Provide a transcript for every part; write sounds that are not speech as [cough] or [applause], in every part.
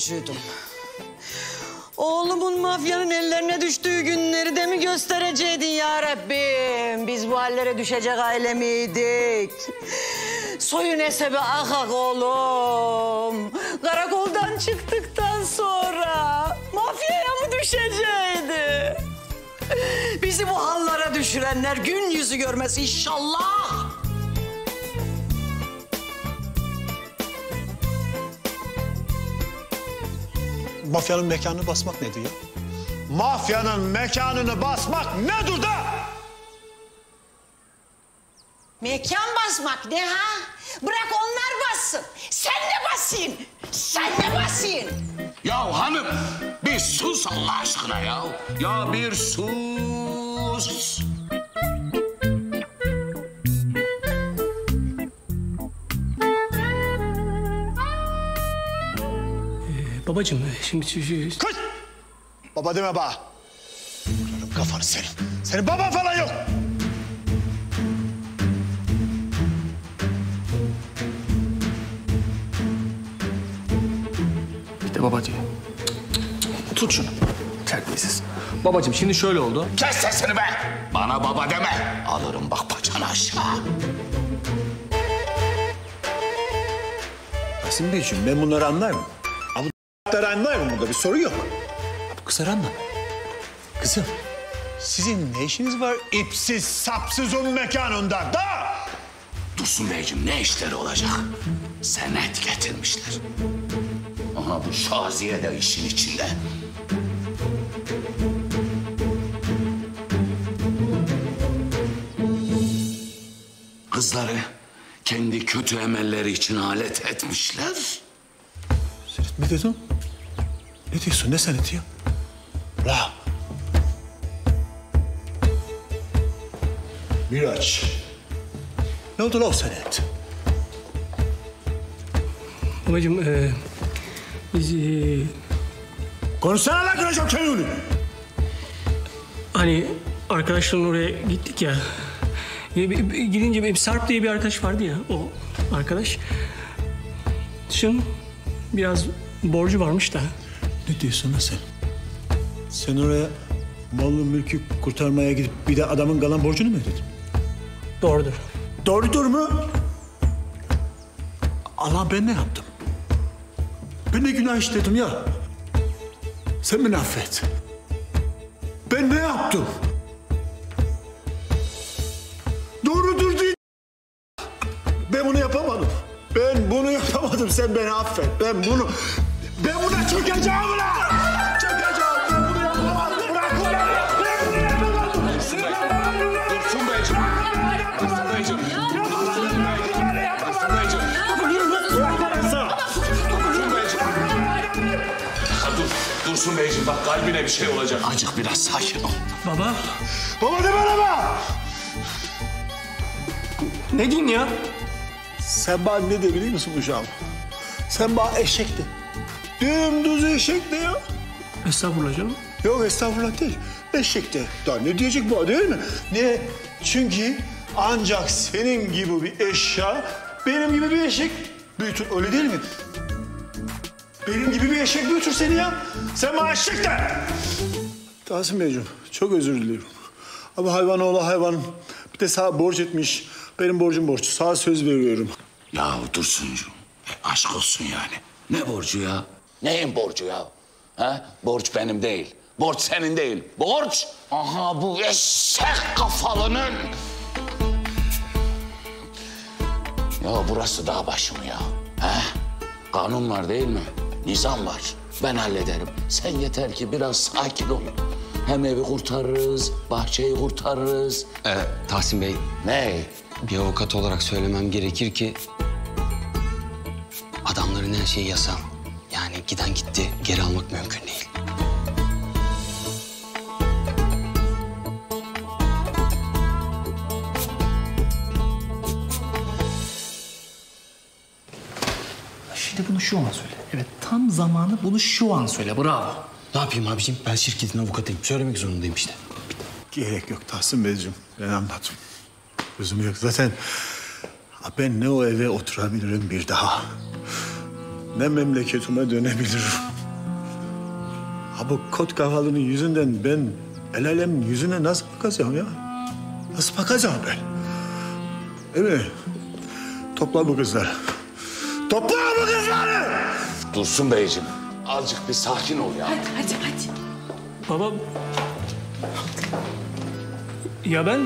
görücüydüm? Oğlumun mafyanın ellerine düştüğü günleri de mi göstereceydin ya Rabbim? Biz bu hallere düşecek aile miydik? Soyun esebi akak oğlum. Karakoldan çıktıktan sonra mafyaya mı düşecekti? Bizi bu hallara düşürenler gün yüzü görmez inşallah. Mafyanın mekanını basmak nedir ya? Mafyanın mekanını basmak nedir da? Mekan basmak ne ha? Bırak onlar bassın. Sen de basayım. Sen de basayım. Ya hanım bir sus Allah aşkına ya. Ya bir sus. Babacığım şimdi şu, şu- Kız! Baba deme bana. Kırarım kafanı senin. Senin baban falan yok. bir de baba diyor. Tut şunu. Terbiyesiz. Babacığım şimdi şöyle oldu. Kes sesini be. Bana baba deme. Alırım bak paçanı aşağı. Kasım Beyciğim ben bunları anlarım. Ama bu anlarım burada bir sorun yok. Bu kızları anla. Kızım sizin ne işiniz var ipsiz sapsız onun mekanında da? Dursun Beyciğim ne işleri olacak? Senet getirmişler. Aha bu Şaziye de işin içinde. Kızları kendi kötü emelleri için alet etmişler. Ne dedin? Ne diyorsun? Ne seneti ya? La. Miraç. Ne oldu la o senet? Babacığım e, biz e, Konuşsana lan kıracağım çeneni. hani arkadaşlarla oraya gittik ya. E, Gidince benim Sarp diye bir arkadaş vardı ya. O arkadaş. Şun biraz borcu varmış da. Ne diyorsun lan sen? Sen oraya malı mülkü kurtarmaya gidip bir de adamın kalan borcunu mu ödedin? Doğrudur. Doğrudur mu? Allah ben ne yaptım? Ben ne günah işledim ya? Sen beni affet. Ben ne yaptım? Doğrudur değil. Ben bunu yapamadım. Ben bunu yapamadım. Sen beni affet. Ben bunu... Ben buna çökeceğim ulan! Çökeceğim. Ben bunu yapamadım. Bırak ulan! Ben bunu yapamadım. Dursun Beyciğim. Bak kalbine bir şey olacak. Acık biraz sakin ol. Baba Baba deme bana! ne diyeyim ya? Sen bana ne de biliyor musun uşağım? Sen bana eşek. Dümdüz eşek de ya. Estağfurullah canım. Yok estağfurullah değil. Eşek de. Daha ne diyecek bu değil mi? Niye? Çünkü ancak senin gibi bir eşya benim gibi bir eşek büyütür. Öyle değil mi? Benim gibi bir eşek büyütür seni ya. Sen bana eşek de. Tahsin Beyciğim çok özür diliyorum. Ama hayvan oğlu hayvan. Bir de sağ borç etmiş. Benim borcum borç. Sağ söz veriyorum. Ya Dursuncuğum, e, aşk olsun yani. Ne borcu ya? Neyin borcu ya? Ha? Borç benim değil. Borç senin değil. Borç, aha bu eşek kafalının. Ya burası dağ başı mı ya? Ha? Kanun var değil mi? Nizam var. Ben hallederim. Sen yeter ki biraz sakin ol. Hem evi kurtarırız, bahçeyi kurtarırız. Ee, Tahsin Bey, Ne? bir avukat olarak söylemem gerekir ki... ...adamların her şeyi yasal. Giden gitti, geri almak mümkün değil. Şimdi bunu şu an söyle. Evet tam zamanı bunu şu an söyle. Bravo. Ne yapayım abicim? Ben şirketin avukatıyım. Söylemek zorundayım işte. Gerek yok Tahsin Beyciğim. Ben anladım. Gözüm yok. Zaten Ben ne o eve oturabilirim bir daha. Ne memleketime dönebilirim. Ha bu kot kavalının yüzünden ben el alemin yüzüne nasıl bakacağım ya? Nasıl bakacağım ben? Değil mi? Topla bu kızları. Topla bu kızları! Dursun Beyciğim, azıcık bir sakin ol ya. Hadi hadi hadi. Baba... Ya ben...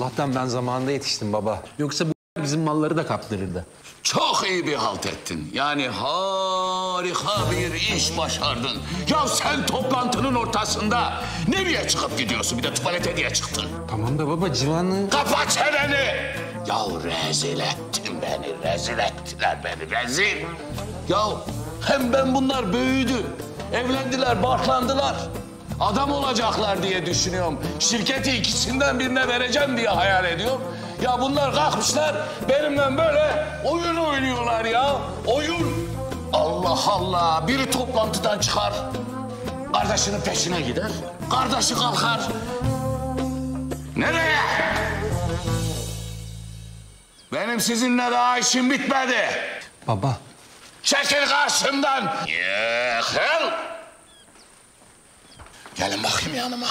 Allah'tan ben zamanında yetiştim baba. Yoksa bu [laughs] bizim malları da kaptırırdı. Çok iyi bir halt ettin. Yani harika bir iş başardın. Ya sen toplantının ortasında nereye çıkıp gidiyorsun? Bir de tuvalete diye çıktın. Tamam da baba civanı... Kapa çeneni! Ya rezil ettin beni, rezil ettiler beni, rezil. Ya hem ben bunlar büyüdü, evlendiler, barklandılar. Adam olacaklar diye düşünüyorum. Şirketi ikisinden birine vereceğim diye hayal ediyorum. Ya bunlar kalkmışlar benimle böyle oyun oynuyorlar ya. Oyun. Allah Allah. Biri toplantıdan çıkar. Kardeşinin peşine gider. Kardeşi kalkar. Nereye? Benim sizinle daha işim bitmedi. Baba Çekil karşımdan. Yıkıl. Gelin bakayım yanıma.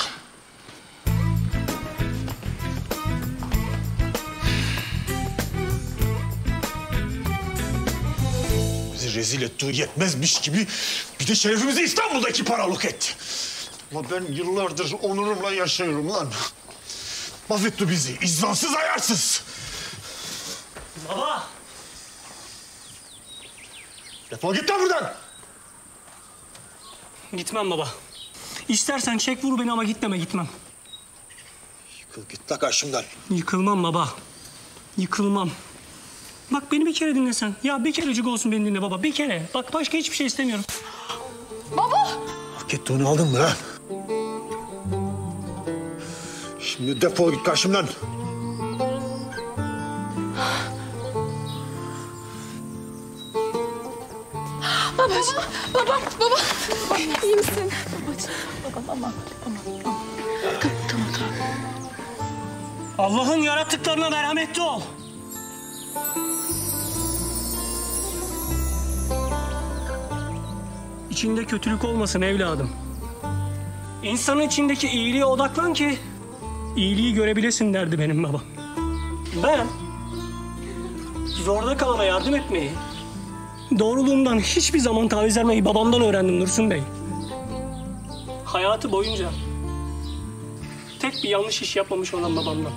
Bizi rezil ettiği yetmezmiş gibi bir de şerefimizi İstanbul'daki paralık etti. Ama ben yıllardır onurumla yaşıyorum lan. Mahvetti bizi. İzzansız ayarsız. Baba! Defol git lan buradan. Gitmem baba. İstersen çek vur beni ama gitmeme gitmem. Yıkıl git la karşımdan. Yıkılmam baba. Yıkılmam. Bak beni bir kere dinle sen. Ya bir kerecik olsun beni dinle baba. Bir kere. Bak başka hiçbir şey istemiyorum. Hak ettiğini aldın mı lan? Şimdi defol git karşımdan. Babacığım, babam, baba. İyi misin? Babam aman, aman, aman. Tamam, tamam. Allah'ın yarattıklarına merhametli ol. İçinde kötülük olmasın evladım. İnsanın içindeki iyiliğe odaklan ki iyiliği görebilesin derdi benim babam. Ben zorda kalana yardım etmeyi, doğruluğumdan hiçbir zaman taviz vermeyi babamdan öğrendim Dursun Bey. Hayatı boyunca tek bir yanlış iş yapmamış olan babamdan.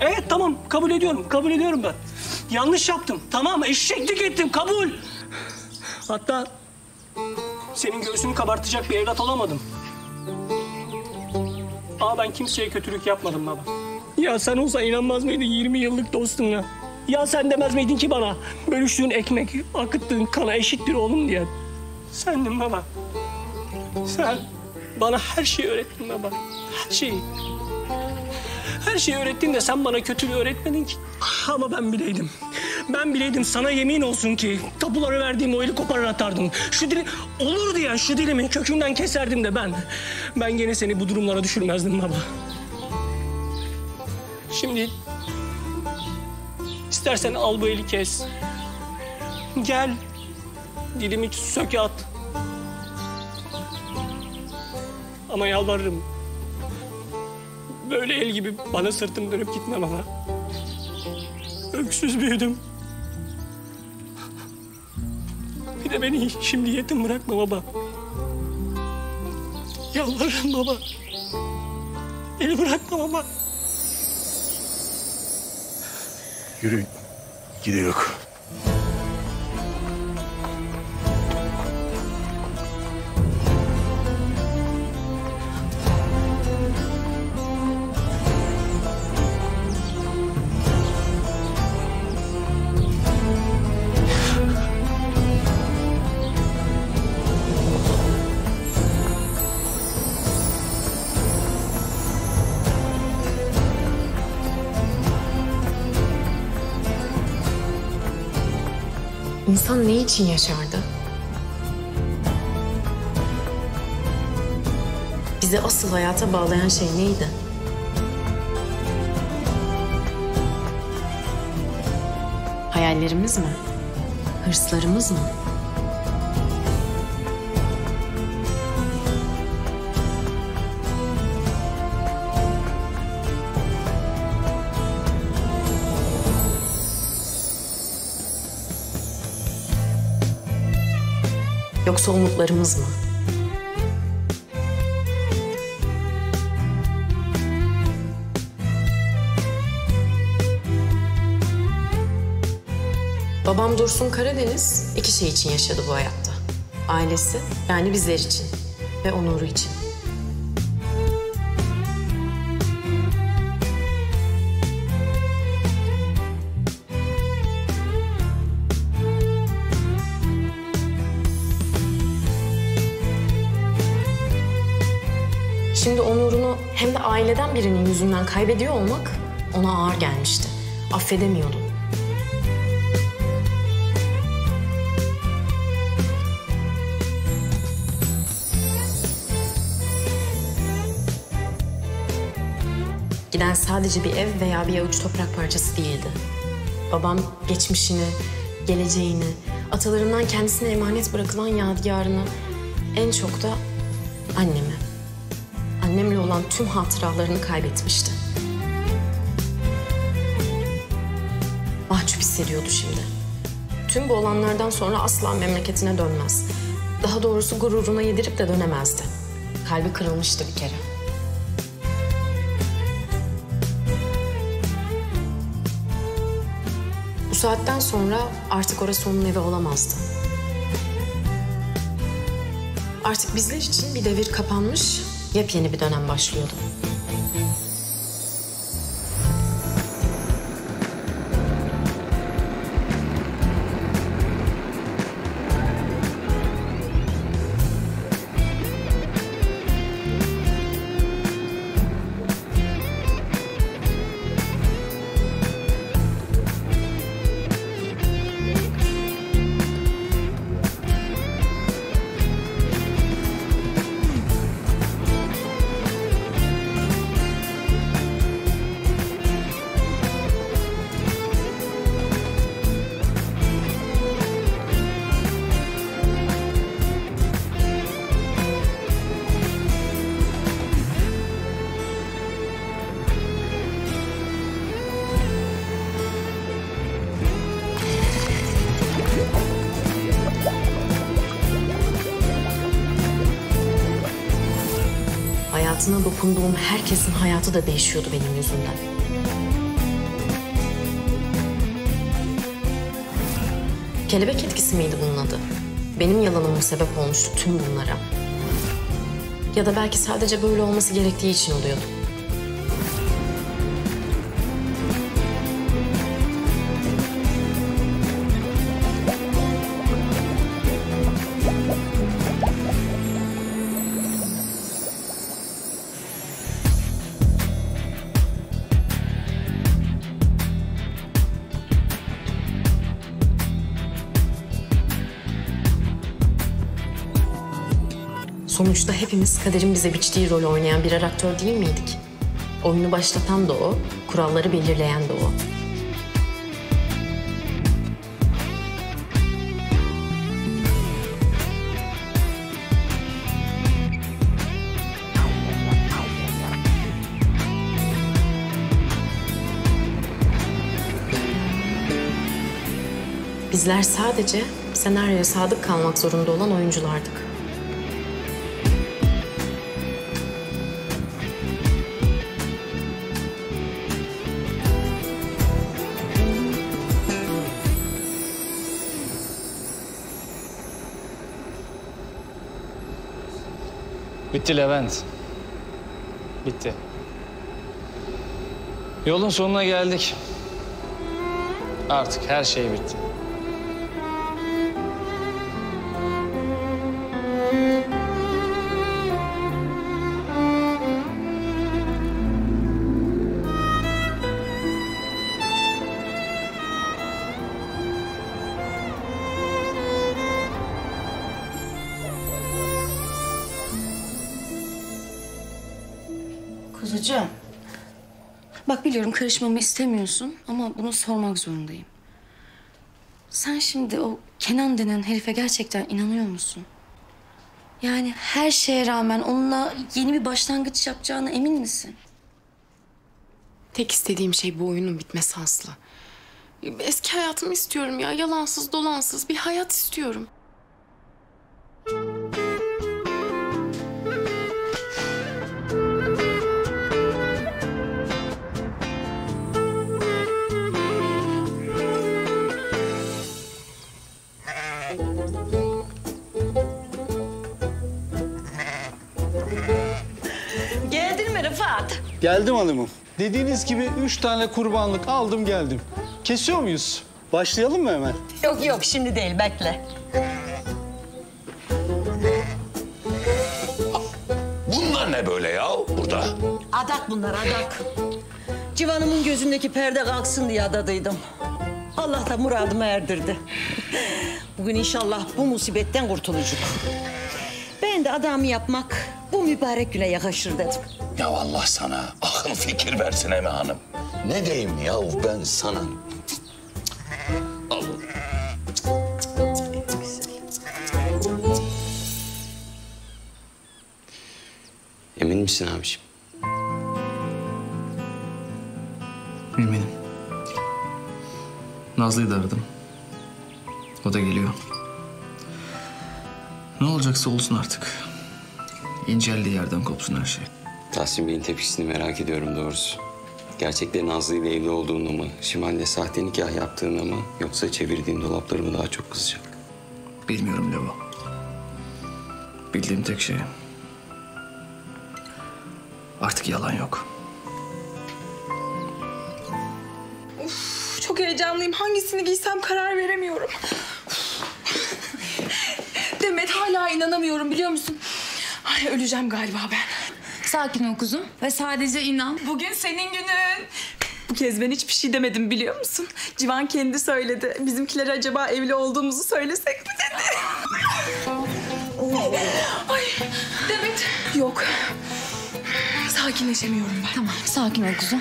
Evet tamam kabul ediyorum. Kabul ediyorum ben. Yanlış yaptım. Tamam eşeklik ettim kabul. Hatta senin göğsünü kabartacak bir evlat olamadım. Ama ben kimseye kötülük yapmadım baba. Ya sen olsa inanmaz mıydın 20 yıllık dostun ya? Ya sen demez miydin ki bana bölüştüğün ekmek, akıttığın kana eşittir oğlum diye. Sendin baba. Sen bana her şeyi öğrettin baba. Her şeyi. Her şeyi öğrettin de sen bana kötülüğü öğretmedin ki. Ama ben bileydim. Ben bileydim sana yemin olsun ki tapuları verdiğim o eli koparır atardım. Şu dili olur diye şu dilimi kökünden keserdim de ben. Ben gene seni bu durumlara düşürmezdim baba. Şimdi istersen al bu eli kes. Gel. Dilimi söke at. Ama yalvarırım. Böyle el gibi bana sırtım dönüp gitme baba. Öksüz büyüdüm. Bir de beni şimdi yetim bırakma baba. Yalvarırım baba. Beni bırakma baba. Yürü. Gidiyor. için yaşardı. Bizi asıl hayata bağlayan şey neydi? Hayallerimiz mi? Hırslarımız mı? Yoksa umutlarımız mı? Babam Dursun Karadeniz iki şey için yaşadı bu hayatta. Ailesi yani bizler için ve onuru için. Şimdi onurunu hem de aileden birinin yüzünden kaybediyor olmak ona ağır gelmişti. Affedemiyordu. Giden sadece bir ev veya bir avuç toprak parçası değildi. Babam geçmişini, geleceğini, atalarından kendisine emanet bırakılan yadigarını, en çok da annemle olan tüm hatıralarını kaybetmişti. Mahcup hissediyordu şimdi. Tüm bu olanlardan sonra asla memleketine dönmez. Daha doğrusu gururuna yedirip de dönemezdi. Kalbi kırılmıştı bir kere. Bu saatten sonra artık orası onun evi olamazdı. Artık bizler için bir devir kapanmış, yepyeni bir dönem başlıyordu. Dokunduğum herkesin hayatı da değişiyordu benim yüzümden. Kelebek etkisi miydi bunun adı? Benim yalanım sebep olmuştu tüm bunlara. Ya da belki sadece böyle olması gerektiği için oluyordu. Sonuçta hepimiz kaderin bize biçtiği rolü oynayan birer aktör değil miydik? Oyunu başlatan da o, kuralları belirleyen de o. Bizler sadece senaryoya sadık kalmak zorunda olan oyunculardık. Bitti Levent. Bitti. Yolun sonuna geldik. Artık her şey bitti. Kuzucuğum. Bak biliyorum karışmamı istemiyorsun ama bunu sormak zorundayım. Sen şimdi o Kenan denen herife gerçekten inanıyor musun? Yani her şeye rağmen onunla yeni bir başlangıç yapacağına emin misin? Tek istediğim şey bu oyunun bitmesi Aslı. Eski hayatımı istiyorum ya. Yalansız dolansız bir hayat istiyorum. Rıfat? Geldim hanımım. Dediğiniz gibi üç tane kurbanlık aldım geldim. Kesiyor muyuz? Başlayalım mı hemen? Yok yok şimdi değil bekle. Bunlar ne böyle ya burada? Adak bunlar adak. Civanımın gözündeki perde kalksın diye adadıydım. Allah da muradımı erdirdi. Bugün inşallah bu musibetten kurtulacak. Ben de adamı yapmak bu mübarek güne yakışır dedim. Ya Allah sana akıl fikir versin Eme Hanım. Ne diyeyim ya ben sana? Allah. Emin misin abiciğim? Eminim. Nazlı'yı da aradım. O da geliyor. Ne olacaksa olsun artık. İnceldiği yerden kopsun her şey. Tahsin Bey'in tepkisini merak ediyorum doğrusu. Gerçekten Nazlı ile evli olduğunu mu, Şimal'le sahte nikah yaptığını mı, yoksa çevirdiğin dolapları mı daha çok kızacak? Bilmiyorum Levo. Bildiğim tek şey... Artık yalan yok. Çok heyecanlıyım. Hangisini giysem karar veremiyorum. Demet hala inanamıyorum biliyor musun? Ay öleceğim galiba ben. Sakin ol kuzum ve sadece inan. Bugün senin günün. Bu kez ben hiçbir şey demedim biliyor musun? Civan kendi söyledi. Bizimkilere acaba evli olduğumuzu söylesek mi dedi. Ay Demet. Yok. Sakinleşemiyorum ben. Tamam sakin ol kuzum.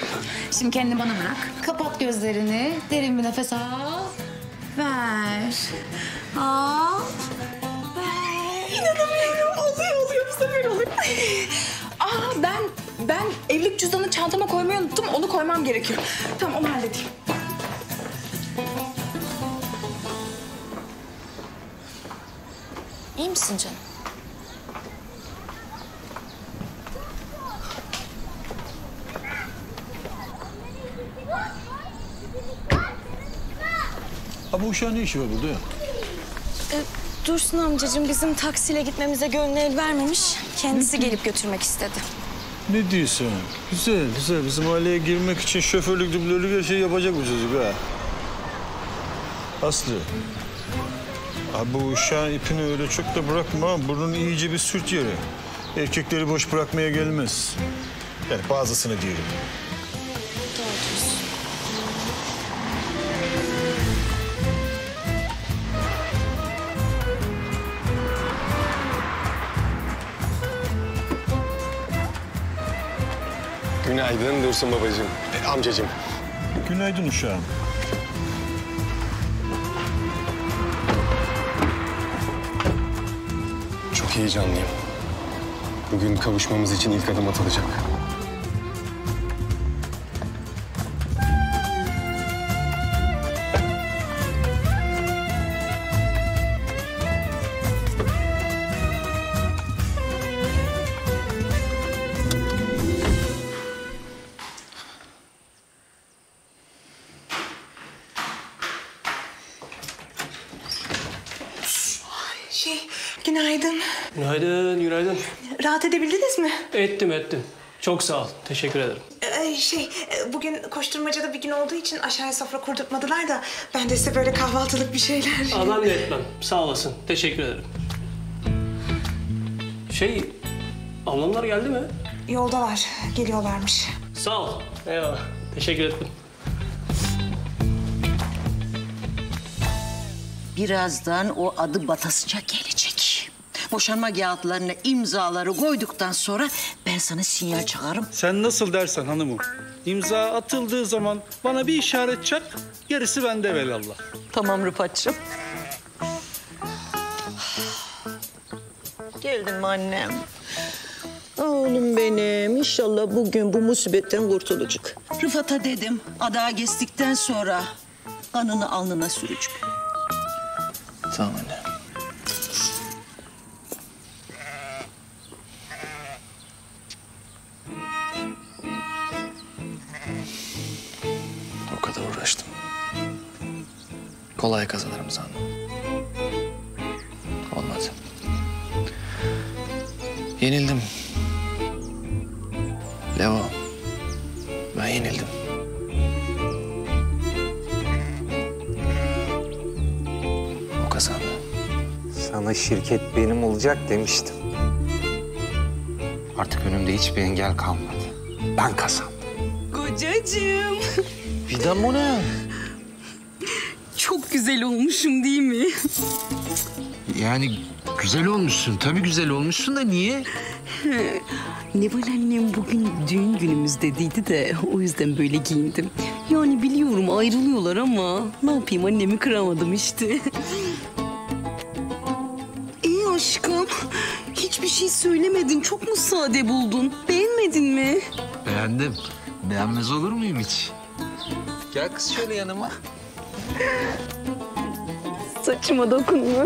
Şimdi kendini bana bırak. Kapat gözlerini. Derin bir nefes al. Ver. Al. İnanamıyorum. Oluyor oluyor bu sefer oluyor. Aa ben ben evlilik cüzdanını çantama koymayı unuttum. Onu koymam gerekiyor. Tamam onu halledeyim. İyi misin canım? Ha bu uşağın ne işi var burada ya? Dursun amcacığım bizim taksiyle gitmemize gönlü el vermemiş. Kendisi gelip götürmek istedi. Ne diyorsun? Güzel, güzel. Bizim aileye girmek için şoförlük, dublörlük her şeyi yapacak bu çocuk ha. Aslı. Ha bu uşağın ipini öyle çok da bırakma. Burnun iyice bir sürt yere. Erkekleri boş bırakmaya gelmez. Yani bazısını diyelim. Günaydın Dursun babacığım, e, amcacığım. Günaydın uşağım. Çok heyecanlıyım. Bugün kavuşmamız için ilk adım atılacak. Ettim, ettim. Çok sağ ol. Teşekkür ederim. Ee, şey, e, bugün koşturmacada bir gün olduğu için aşağıya sofra kurdurtmadılar da... ...ben de size böyle kahvaltılık bir şeyler... Ben de etmem. Sağ olasın. Teşekkür ederim. Şey, ablamlar geldi mi? Yoldalar, geliyorlarmış. Sağ ol. Eyvallah. Teşekkür ettim. Birazdan o adı batasıca gelecek. Boşanma kağıtlarına imzaları koyduktan sonra ben sana sinyal çakarım. Sen nasıl dersen hanımım. İmza atıldığı zaman bana bir işaret çak, gerisi bende velallah. Tamam Rıfat'cığım. Geldin mi annem? Oğlum benim inşallah bugün bu musibetten kurtulacak. Rıfat'a dedim adağa geçtikten sonra kanını alnına sürecek. Tamam anne. Kolay kazanırım sandım. Olmadı. Yenildim. Levo. Ben yenildim. O kazandı. Sana şirket benim olacak demiştim. Artık önümde hiçbir engel kalmadı. Ben kazandım. Kocacığım. Fidan bu ne? Çok güzel olmuşum değil mi? Yani güzel olmuşsun. Tabii güzel olmuşsun da niye? [laughs] Neval annem bugün düğün günümüz dediydi de o yüzden böyle giyindim. Yani biliyorum ayrılıyorlar ama ne yapayım annemi kıramadım işte. [laughs] İyi aşkım. Hiçbir şey söylemedin. Çok mu sade buldun? Beğenmedin mi? Beğendim. Beğenmez olur muyum hiç? Gel kız şöyle yanıma. Saçıma dokunma.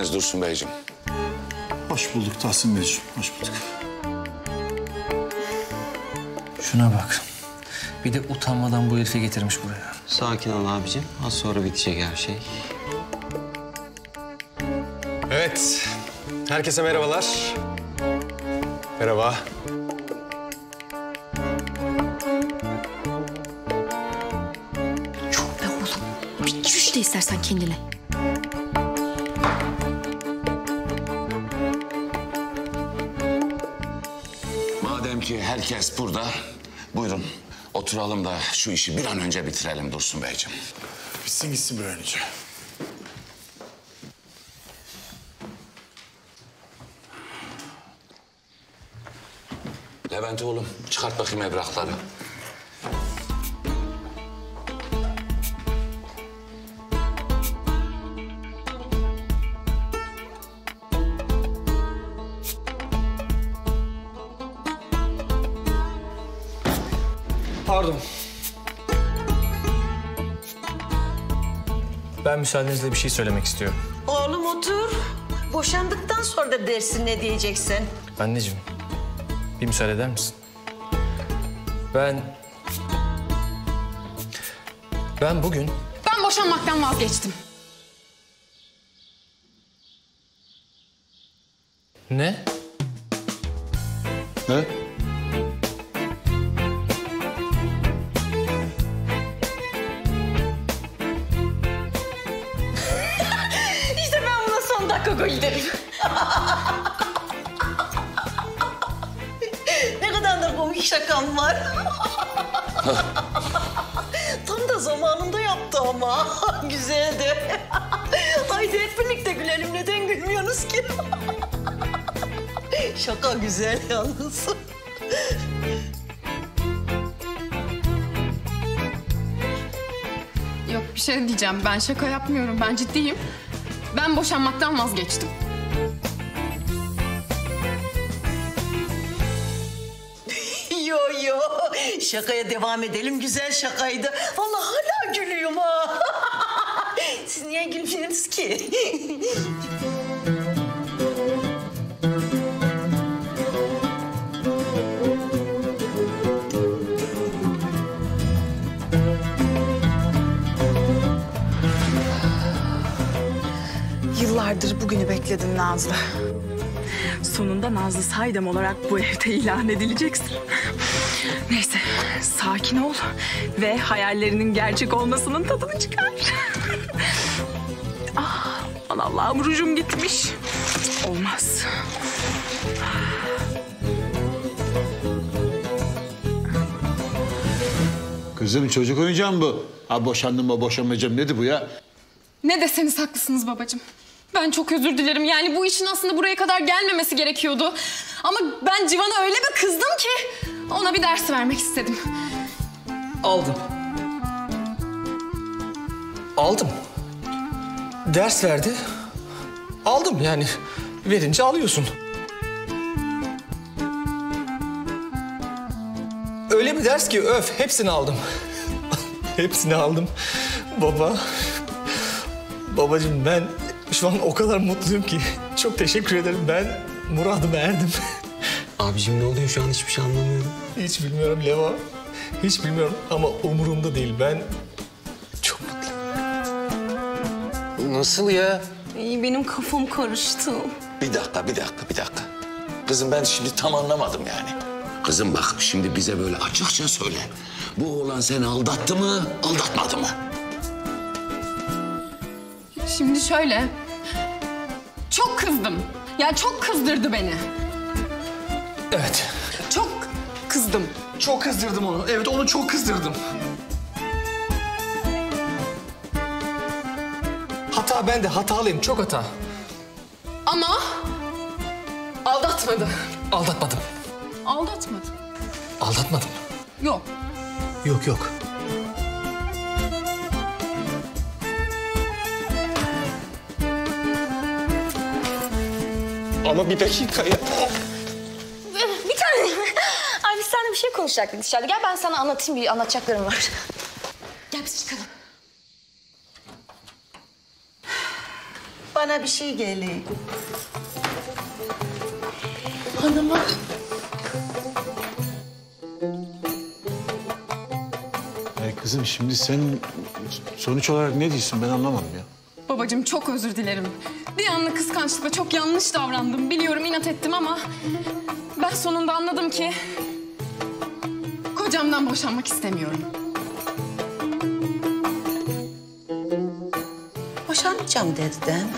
Geldiniz Dursun Beyciğim. Hoş bulduk Tahsin Beyciğim, hoş bulduk. Şuna bak. Bir de utanmadan bu herifi getirmiş buraya. Sakin ol abicim. Az sonra bitecek her şey. Evet. Herkese merhabalar. Merhaba. Be oğlum. Bir çüş de istersen kendine. Herkes burada, buyurun oturalım da şu işi bir an önce bitirelim Dursun Beyciğim. Bitsin gitsin bir an önce. Levent oğlum çıkart bakayım evrakları. Pardon. Ben müsaadenizle bir şey söylemek istiyorum. Oğlum otur. Boşandıktan sonra da dersin ne diyeceksin. Anneciğim, bir müsaade eder misin? Ben... Ben bugün Ben boşanmaktan vazgeçtim. ne? Ne? Şakam var. [laughs] Tam da zamanında yaptı ama. [laughs] Güzeldi. [laughs] Haydi hep birlikte gülelim. Neden gülmüyorsunuz ki? Şaka güzel yalnız. Yok bir şey diyeceğim. Ben şaka yapmıyorum. Ben ciddiyim. Ben boşanmaktan vazgeçtim. Şakaya devam edelim. Güzel şakaydı. Vallahi hala gülüyorum ha. [laughs] Siz niye gülmüyorsunuz ki? [laughs] Yıllardır bugünü bekledim Nazlı. Sonunda Nazlı Saydam olarak bu evde ilan edileceksin. [laughs] Neyse, sakin ol ve hayallerinin gerçek olmasının tadını çıkar. [laughs] ah, aman Allah'ım rujum gitmiş. Olmaz. Kızım çocuk oyuncağı mı bu? Ha boşandım mı boşanmayacağım nedir bu ya? Ne deseniz haklısınız babacığım. Ben çok özür dilerim. Yani bu işin aslında buraya kadar gelmemesi gerekiyordu. Ama ben Civan'a öyle bir kızdım ki ona bir ders vermek istedim. Aldım. Aldım. Ders verdi. Aldım yani. Verince alıyorsun. Öyle bir ders ki öf hepsini aldım. [laughs] hepsini aldım. Baba. Babacığım ben şu an o kadar mutluyum ki. Çok teşekkür ederim. Ben muradıma erdim. [laughs] Abicim ne oluyor şu an hiçbir şey anlamıyorum. Hiç bilmiyorum Leva. Hiç bilmiyorum ama umurumda değil. Ben Nasıl ya? İyi benim kafam karıştı. Bir dakika, bir dakika, bir dakika. Kızım ben şimdi tam anlamadım yani. Kızım bak şimdi bize böyle açıkça söyle. Bu oğlan seni aldattı mı, aldatmadı mı? Şimdi şöyle. Çok kızdım. Yani çok kızdırdı beni. Evet. Çok kızdım. Çok kızdırdım onu. Evet onu çok kızdırdım. Hata bende. Hatalıyım. Çok hata. Ama aldatmadı. Aldatmadım. Aldatmadı. Aldatmadım. Yok. Yok yok. Ama bir dakika ya. Şey konuşacaktık dışarıda. Gel ben sana anlatayım bir anlatacaklarım var. Gel biz çıkalım. Bana bir şey geliyor. Hanıma. Ay kızım şimdi sen sonuç olarak ne diyorsun ben anlamadım ya. Babacığım çok özür dilerim. Bir anlık kıskançlıkla çok yanlış davrandım. Biliyorum inat ettim ama ben sonunda anladım ki kocamdan boşanmak istemiyorum. Boşanmayacağım dedi değil mi?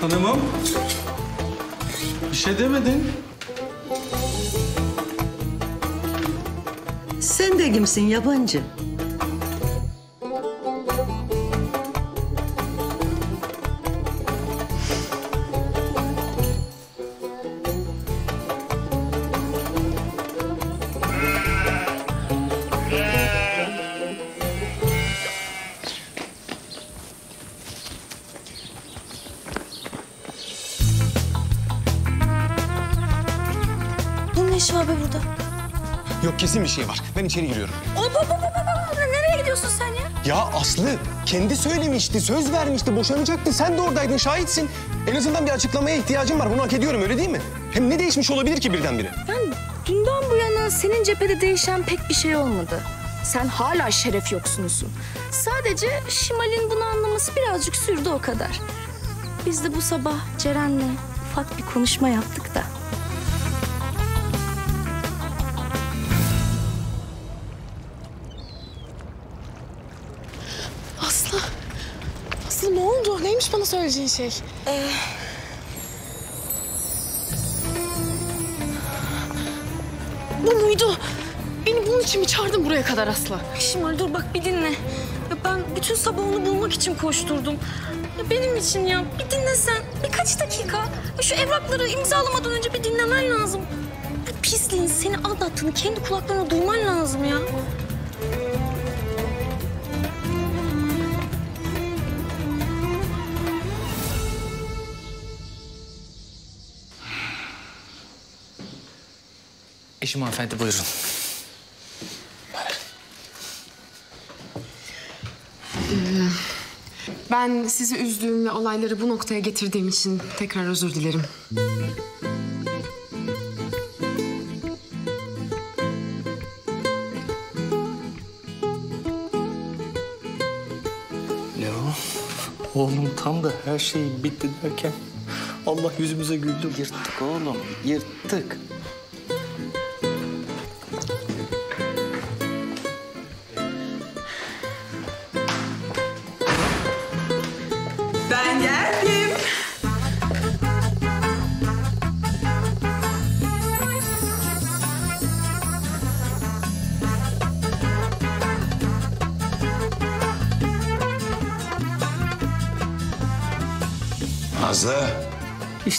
Hanımım. Bir şey demedin. Kimsin yabancı? Kesin bir şey var. Ben içeri giriyorum. Hop hop hop hop. Nereye gidiyorsun sen ya? Ya Aslı kendi söylemişti, söz vermişti, boşanacaktı. Sen de oradaydın, şahitsin. En azından bir açıklamaya ihtiyacım var. Bunu hak ediyorum, öyle değil mi? Hem ne değişmiş olabilir ki birdenbire? Ben dünden bu yana senin cephede değişen pek bir şey olmadı. Sen hala şeref yoksunusun. Sadece Şimal'in bunu anlaması birazcık sürdü o kadar. Biz de bu sabah Ceren'le ufak bir konuşma yaptık şey? Bu muydu? Beni bunun için mi çağırdın buraya kadar Aslı? Şimal dur bak bir dinle. Ya ben bütün sabah onu bulmak için koşturdum. Ya benim için ya bir dinle sen. Birkaç dakika. Ya şu evrakları imzalamadan önce bir dinlemen lazım. Bu pisliğin seni aldattığını kendi kulaklarına duyman lazım ya. Eşim hanımefendi buyurun. Ee, Ben sizi üzdüğüm ve olayları bu noktaya getirdiğim için tekrar özür dilerim. Ne o? Oğlum tam da her şey bitti derken Allah yüzümüze güldü. Yırttık oğlum, yırttık.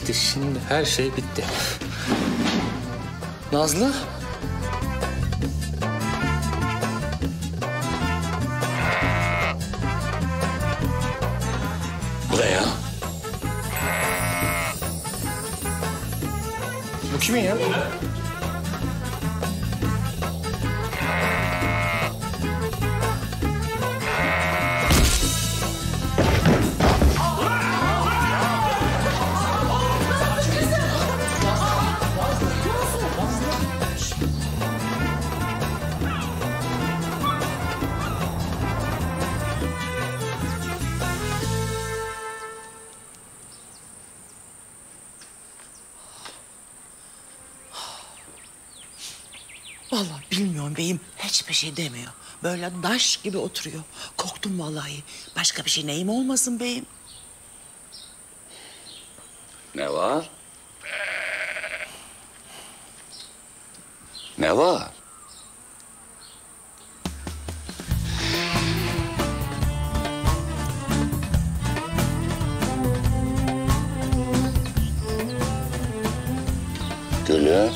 İşte şimdi her şey bitti. Nazlı? Bu da ya. Bu kimin ya? Vallahi şey demiyor. Böyle daş gibi oturuyor. Korktum vallahi. Başka bir şey neyim olmasın beyim. Ne var? Ne var? Gülüm.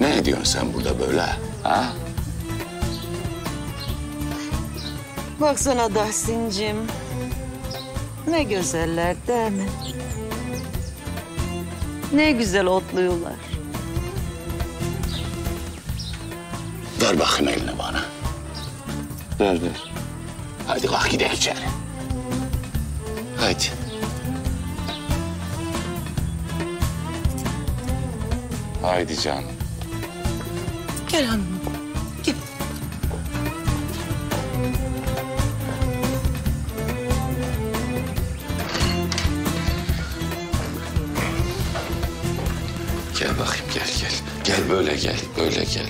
Ne ediyorsun sen burada böyle? Ha? Baksana Dahsin'cim. Ne güzeller değil mi? Ne güzel otluyorlar. Ver bakayım elini bana. Ver ver. Hadi kalk gidelim içeri. Hadi. Haydi canım. Gel hanım. Böyle gel böyle gel.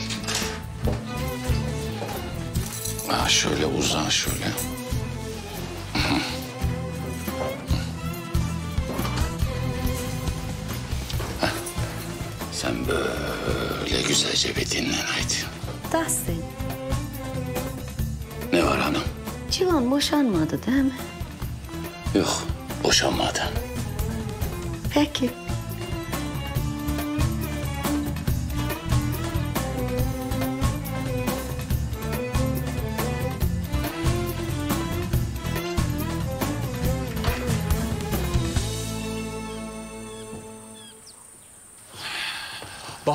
Ha şöyle uzan şöyle. Heh. Sen böyle güzelce bir dinlen haydi. Dahsin, Ne var hanım? Civan boşanmadı değil mi? Yok boşanmadı. Peki.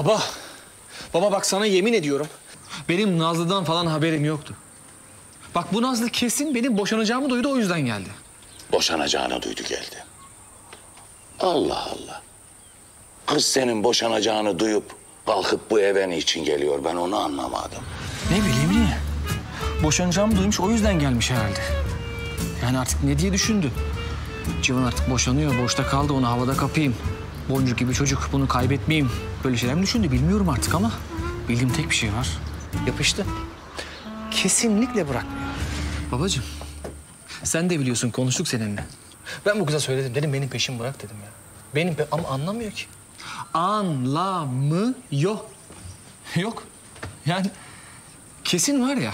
Baba. Baba bak sana yemin ediyorum. Benim Nazlı'dan falan haberim yoktu. Bak bu Nazlı kesin benim boşanacağımı duydu o yüzden geldi. Boşanacağını duydu geldi. Allah Allah. Kız senin boşanacağını duyup kalkıp bu eve niçin geliyor ben onu anlamadım. Ne bileyim niye? Boşanacağımı duymuş o yüzden gelmiş herhalde. Yani artık ne diye düşündü? Civan artık boşanıyor, boşta kaldı onu havada kapayım. Boncuk gibi çocuk bunu kaybetmeyeyim. Böyle şeyler mi düşündü bilmiyorum artık ama bildiğim tek bir şey var. Yapıştı. Kesinlikle bırakmıyor. Babacığım Sen de biliyorsun konuştuk seninle. Ben bu kıza söyledim dedim benim peşimi bırak dedim ya. Benim pe ama anlamıyor ki. Anlamıyor. Yok. Yani kesin var ya.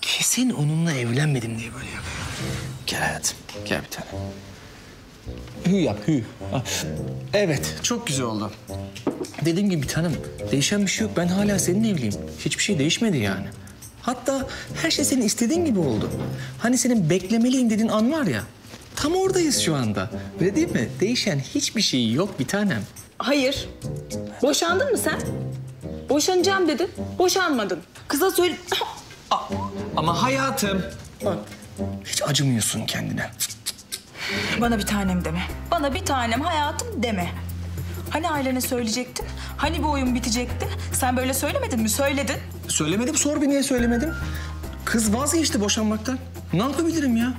Kesin onunla evlenmedim diye böyle yapıyor. Gel hayatım. Gel bir tane. Hü yap hü. Evet çok güzel oldu. Dediğim gibi bir tanem değişen bir şey yok. Ben hala seninle evliyim. Hiçbir şey değişmedi yani. Hatta her şey senin istediğin gibi oldu. Hani senin beklemeliyim dediğin an var ya. Tam oradayız şu anda. Öyle değil mi? Değişen hiçbir şey yok bir tanem. Hayır. Boşandın mı sen? Boşanacağım dedin. Boşanmadın. Kıza söyle... Ama hayatım. Bak hiç acımıyorsun kendine. Bana bir tanem deme. Bana bir tanem hayatım deme. Hani ailene söyleyecektin? Hani bu oyun bitecekti? Sen böyle söylemedin mi? Söyledin. Söylemedim sor bir niye söylemedim. Kız vazgeçti boşanmaktan. Ne yapabilirim ya?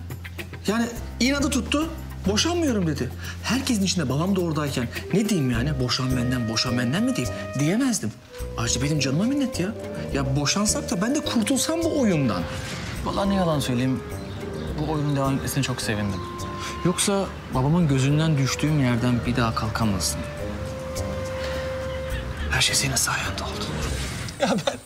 Yani inadı tuttu. Boşanmıyorum dedi. Herkesin içinde babam da oradayken ne diyeyim yani? Boşan benden, boşan benden mi diyeyim? Diyemezdim. Ayrıca benim canıma minnet ya. Ya boşansak da ben de kurtulsam bu oyundan. Vallahi ne yalan söyleyeyim. Bu oyunun devam etmesine çok sevindim. Yoksa babamın gözünden düştüğüm yerden bir daha kalkamazdım. Her şey senin sayende oldu. Ya ben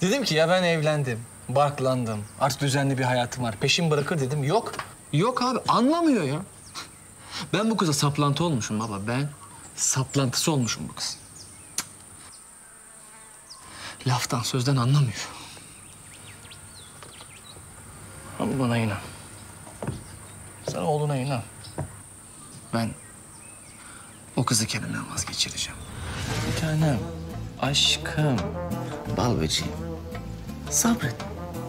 dedim ki ya ben evlendim, barklandım. Artık düzenli bir hayatım var. Peşin bırakır dedim. Yok. Yok abi anlamıyor ya. Ben bu kıza saplantı olmuşum baba. Ben saplantısı olmuşum bu kız. Laftan sözden anlamıyor. Ama bana inan. Sen oğluna inan. Ben o kızı kendimden vazgeçireceğim. Bir tanem, aşkım, bal böceğim. Sabret.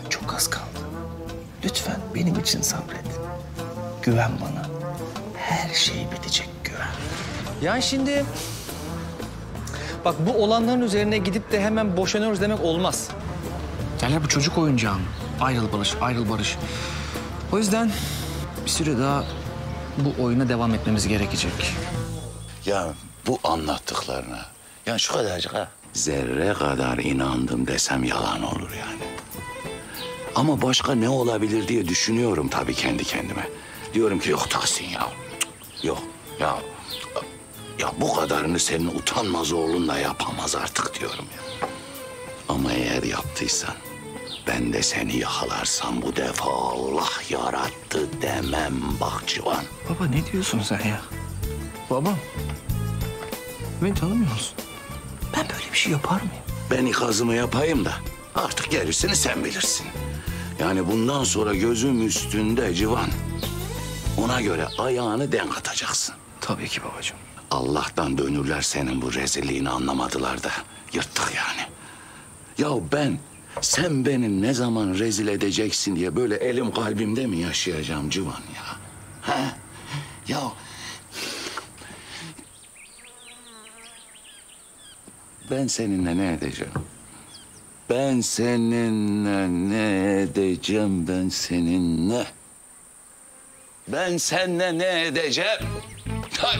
Çok az kaldı. Lütfen benim için sabret. Güven bana. Her şey bitecek güven. Yani şimdi... Bak bu olanların üzerine gidip de hemen boşanıyoruz demek olmaz. Yani bu çocuk oyuncağı. Ayrıl barış, ayrıl barış. O yüzden bir süre daha bu oyuna devam etmemiz gerekecek. Ya bu anlattıklarına, yani şu kadarcık ha. Zerre kadar inandım desem yalan olur yani. Ama başka ne olabilir diye düşünüyorum tabii kendi kendime. Diyorum ki yok Tahsin ya. Yok ya. Ya bu kadarını senin utanmaz oğlun da yapamaz artık diyorum ya. Ama eğer yaptıysan ben de seni yakalarsam bu defa Allah yarattı demem bak Civan. Baba ne diyorsun sen ya? Babam. Beni tanımıyor musun? Ben böyle bir şey yapar mıyım? Ben ikazımı yapayım da artık gerisini sen bilirsin. Yani bundan sonra gözüm üstünde Civan. Ona göre ayağını denk atacaksın. Tabii ki babacığım. Allah'tan dönürler senin bu rezilliğini anlamadılar da yırttık yani. Ya ben sen beni ne zaman rezil edeceksin diye böyle elim kalbimde mi yaşayacağım Civan ya? Ha? Ya ben seninle ne edeceğim? Ben seninle ne edeceğim ben seninle? Ben seninle ne edeceğim? Hay-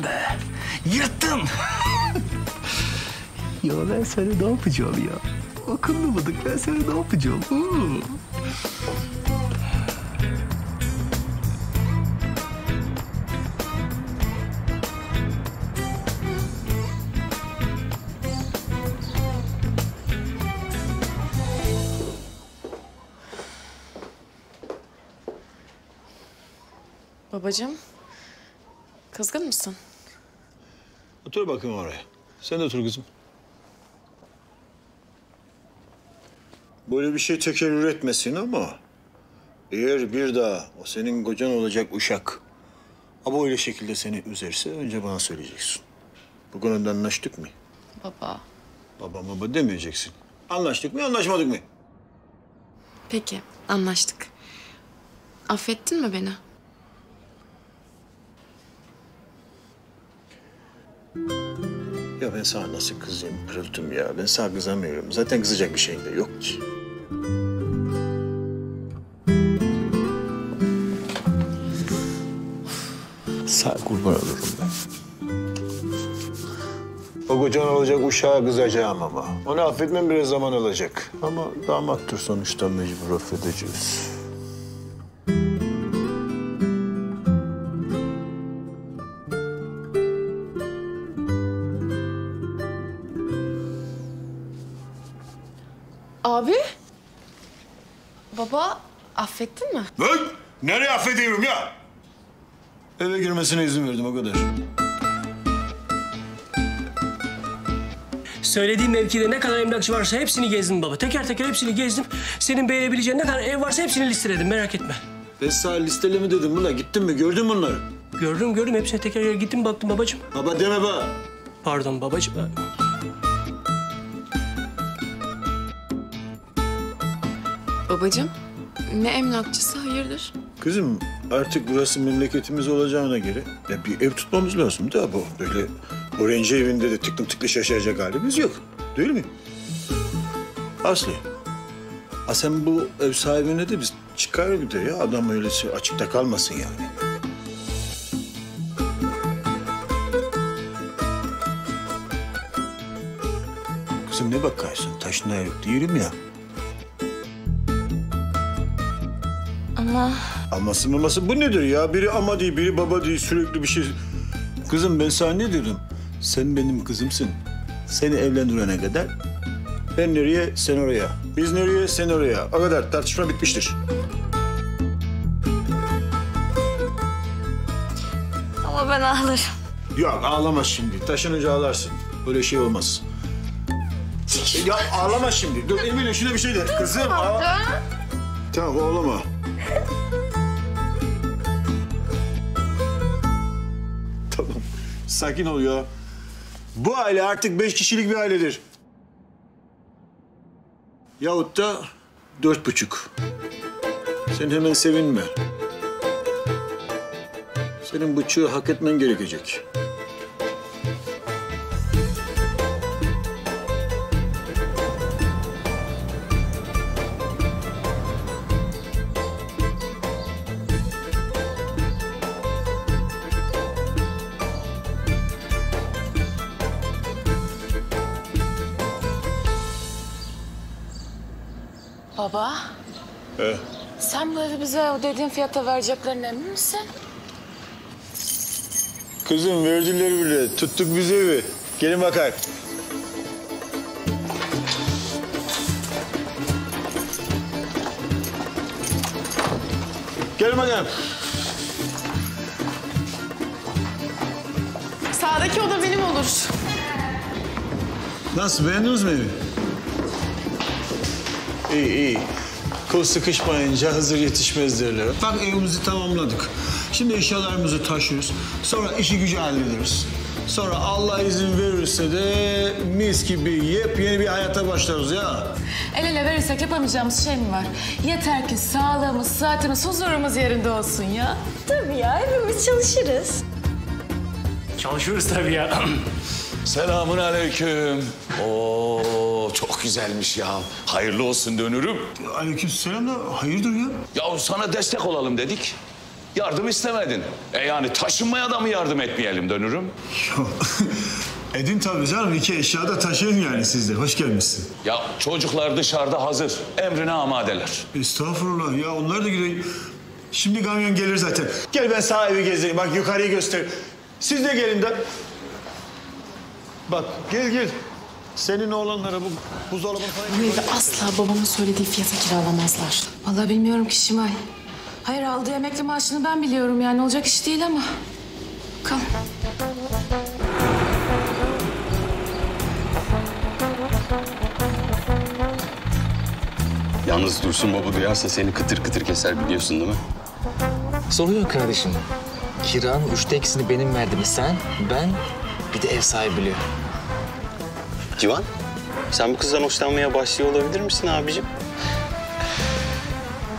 Yırttın be. Yırttın. [laughs] ya ben sana ne yapacağım ya? Akıllı mıdık ben sana ne yapacağım? Oo. Babacığım, kızgın mısın? Otur bakayım oraya. Sen de otur kızım. Böyle bir şey tekerrür etmesin ama... ...eğer bir daha o senin kocan olacak uşak... ...ama öyle şekilde seni üzerse önce bana söyleyeceksin. Bu konuda anlaştık mı? Baba. Baba baba demeyeceksin. Anlaştık mı anlaşmadık mı? Peki, anlaştık. Affettin mi beni? Ben sana nasıl kızayım pırıltım ya? Ben sana kızamıyorum. Zaten kızacak bir şeyin de yok ki. Sağ kurban olurum ben. O kocan olacak uşağa kızacağım ama. Onu affetmem biraz zaman alacak. Ama damattır sonuçta mecbur affedeceğiz. Affettin mi? Lan! Nereye affedeyim ya? Eve girmesine izin verdim o kadar. Söylediğim mevkide ne kadar emlakçı varsa hepsini gezdim baba. Teker teker hepsini gezdim. Senin beğenebileceğin ne kadar ev varsa hepsini listeledim merak etme. Ben sana listele mi dedim buna? Gittin mi? Gördün mü bunları? Gördüm gördüm hepsine teker teker gittim baktım babacığım. Baba deme baba. Pardon babacığım. Babacığım ne emlakçısı hayırdır? Kızım artık burası memleketimiz olacağına göre ya bir ev tutmamız lazım da bu. Böyle öğrenci evinde de tıklım tıklı şaşıracak halimiz yok. Değil mi? Aslı. Ha sen bu ev sahibine de biz çıkar bir de ya. Adam öylesi açıkta kalmasın yani. Kızım ne bakarsın? Taşına yok değilim ya. Ama Aması maması bu nedir ya? Biri ama değil, biri baba değil. Sürekli bir şey... Kızım ben sana ne dedim? Sen benim kızımsın. Seni evlendirene kadar ben nereye, sen oraya. Biz nereye, sen oraya. O kadar tartışma bitmiştir. ama ben ağlarım. Yok ağlama şimdi. Taşınınca ağlarsın. Böyle şey olmaz. Ya ağlama şimdi. Dur Emine şuna bir şey de. Kızım ağ... Tamam ağlama. Sakin ol ya. Bu aile artık beş kişilik bir ailedir. Yahut da dört buçuk. Sen hemen sevinme. Senin buçuğu hak etmen gerekecek. Baba, He. sen bu evi bize o dediğin fiyata vereceklerine emin misin? Kızım verdiler bile. Tuttuk biz evi. Gelin bakayım. Gelin bakayım. Sağdaki oda benim olur. Nasıl beğendiniz mi evi? İyi iyi. Kol sıkışmayınca hazır yetişmez derler. Bak evimizi tamamladık. Şimdi eşyalarımızı taşıyoruz. Sonra işi gücü hallederiz. Sonra Allah izin verirse de mis gibi yepyeni bir hayata başlarız ya. El ele verirsek yapamayacağımız şey mi var? Yeter ki sağlığımız, saatimiz, huzurumuz yerinde olsun ya. Tabii ya hepimiz çalışırız. Çalışıyoruz tabii ya. [clears throat] Selamun aleyküm. Oo çok güzelmiş ya. Hayırlı olsun dönürüm. Aleyküm selam da hayırdır ya? Ya sana destek olalım dedik. Yardım istemedin. E yani taşınmaya da mı yardım etmeyelim dönürüm? [laughs] Edin tabii canım. iki eşya da taşıyın yani siz de. Hoş gelmişsin. Ya çocuklar dışarıda hazır. Emrine amadeler. Estağfurullah ya onlar da gidiyor. Şimdi kamyon gelir zaten. Gel ben sağ evi gezdireyim. Bak yukarıyı göster. Siz de gelin de. Bak gel gel. Senin oğlanlara bu buzdolabını falan... Bu evi asla babamın söylediği fiyata kiralamazlar. Vallahi bilmiyorum ki Şimay. Hayır aldığı emekli maaşını ben biliyorum yani olacak iş değil ama. Bakalım. Yalnız Dursun baba duyarsa seni kıtır kıtır keser biliyorsun değil mi? Sorun yok kardeşim. Kiranın üçte ikisini benim verdim. Sen, ben, bir de ev sahibi biliyor. Civan, sen bu kızdan hoşlanmaya başlıyor olabilir misin abicim?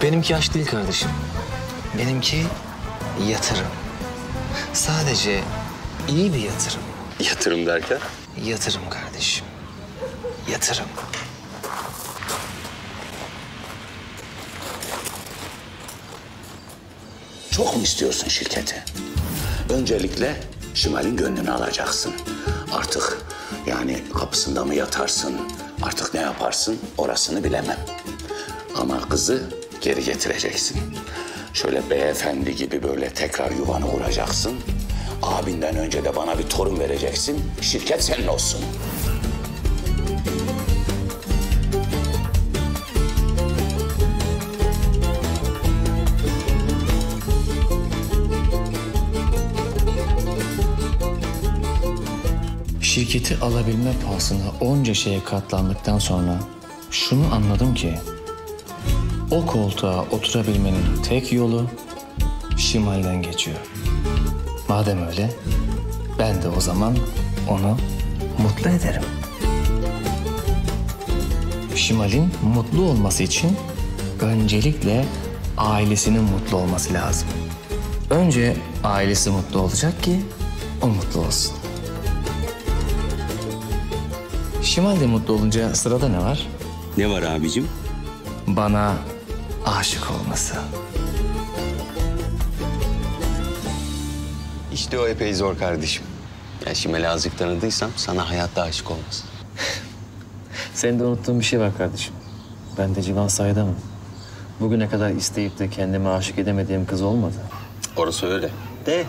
Benimki aşk değil kardeşim. Benimki yatırım. Sadece iyi bir yatırım. Yatırım derken? Yatırım kardeşim. Yatırım. Çok mu istiyorsun şirketi? Öncelikle Şimal'in gönlünü alacaksın. Artık yani kapısında mı yatarsın, artık ne yaparsın orasını bilemem. Ama kızı geri getireceksin. Şöyle beyefendi gibi böyle tekrar yuvanı kuracaksın. Abinden önce de bana bir torun vereceksin. Şirket senin olsun. Şirketi alabilme pahasına onca şeye katlandıktan sonra şunu anladım ki o koltuğa oturabilmenin tek yolu Şimal'den geçiyor. Madem öyle ben de o zaman onu mutlu ederim. Şimal'in mutlu olması için öncelikle ailesinin mutlu olması lazım. Önce ailesi mutlu olacak ki o mutlu olsun. Şimal de mutlu olunca sırada ne var? Ne var abicim? Bana aşık olması. İşte o epey zor kardeşim. Ya Şimal'i azıcık tanıdıysam sana hayatta aşık olmasın. [laughs] Senin de unuttuğun bir şey var kardeşim. Ben de civan sayedemem. Bugüne kadar isteyip de kendime aşık edemediğim kız olmadı. Orası öyle. De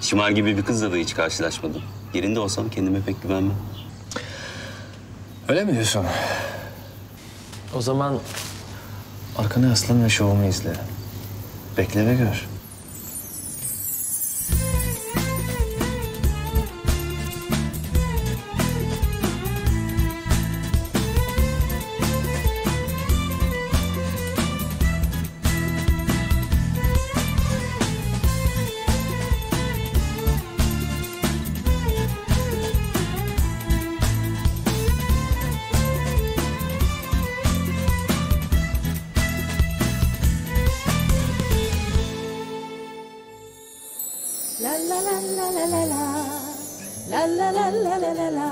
Şimal gibi bir kızla da hiç karşılaşmadım. Yerinde olsam kendime pek güvenmem. Öyle mi diyorsun? O zaman arkana yaslan ve şovumu izle. Bekle ve gör. La la la la la la la.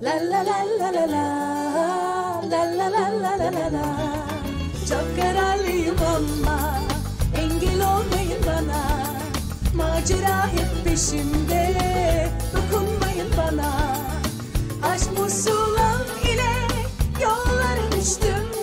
La la la la la la. La ama engel olmayın bana. Macera hep peşimde. Dokunmayın bana. Aşk musulam ile yollara düştüm